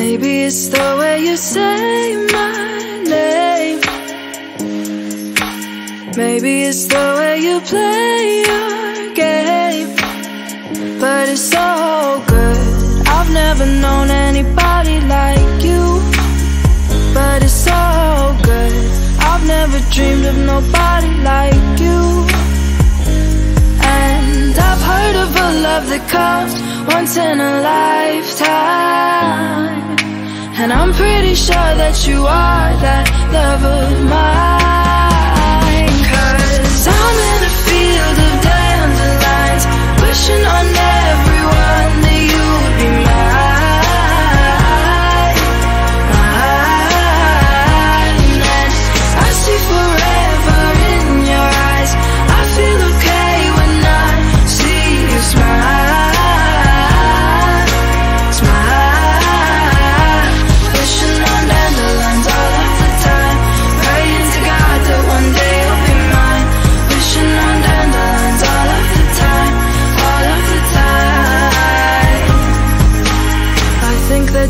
it's the way you say my name. Maybe it's the way you play your game. But it's so of a love that comes once in a lifetime. And I'm pretty sure that you are that love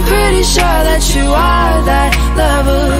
I'm pretty sure that you are that love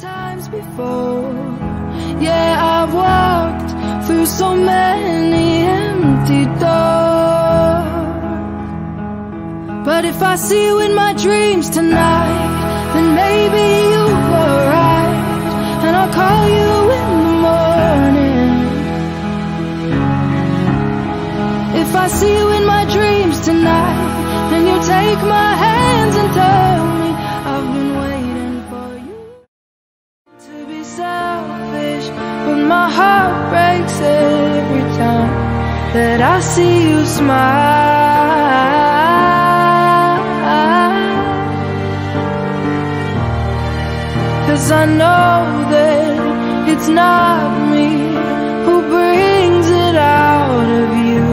times before, yeah, I've walked through so many empty doors. But if I see you in my dreams tonight, then maybe you were right, and I'll call you in the morning. If I see you in my dreams tonight, then you take my breaks every time that I see you smile. Cause I know that it's not me who brings it out of you.